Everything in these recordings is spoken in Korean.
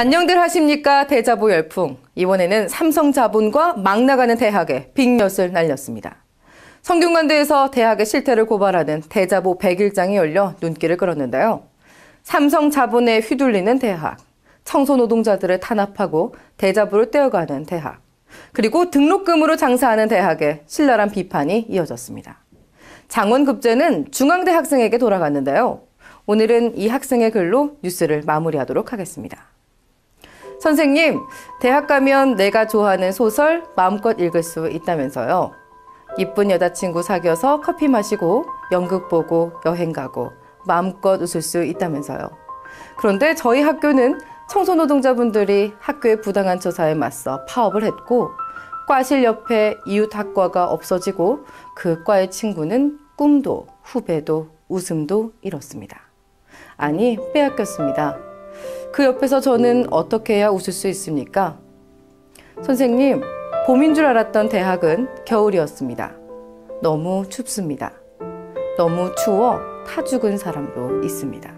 안녕들 하십니까 대자보 열풍. 이번에는 삼성 자본과 막 나가는 대학에 빅엿을 날렸습니다. 성균관대에서 대학의 실태를 고발하는 대자보 100일장이 열려 눈길을 끌었는데요. 삼성 자본에 휘둘리는 대학, 청소노동자들을 탄압하고 대자보를 떼어가는 대학, 그리고 등록금으로 장사하는 대학에 신랄한 비판이 이어졌습니다. 장원 급제는 중앙대 학생에게 돌아갔는데요. 오늘은 이 학생의 글로 뉴스를 마무리하도록 하겠습니다. 선생님, 대학 가면 내가 좋아하는 소설 마음껏 읽을 수 있다면서요. 이쁜 여자친구 사귀어서 커피 마시고 연극 보고 여행 가고 마음껏 웃을 수 있다면서요. 그런데 저희 학교는 청소노동자분들이 학교의 부당한 처사에 맞서 파업을 했고 과실 옆에 이웃 학과가 없어지고 그 과의 친구는 꿈도 후배도 웃음도 잃었습니다. 아니 빼앗겼습니다. 그 옆에서 저는 어떻게 해야 웃을 수 있습니까? 선생님, 봄인 줄 알았던 대학은 겨울이었습니다. 너무 춥습니다. 너무 추워 타 죽은 사람도 있습니다.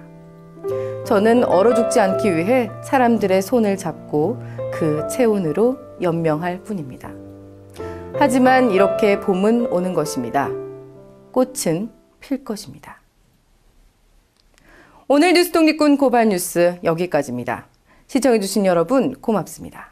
저는 얼어 죽지 않기 위해 사람들의 손을 잡고 그 체온으로 연명할 뿐입니다. 하지만 이렇게 봄은 오는 것입니다. 꽃은 필 것입니다. 오늘 뉴스 독립군 고발 뉴스 여기까지입니다. 시청해주신 여러분 고맙습니다.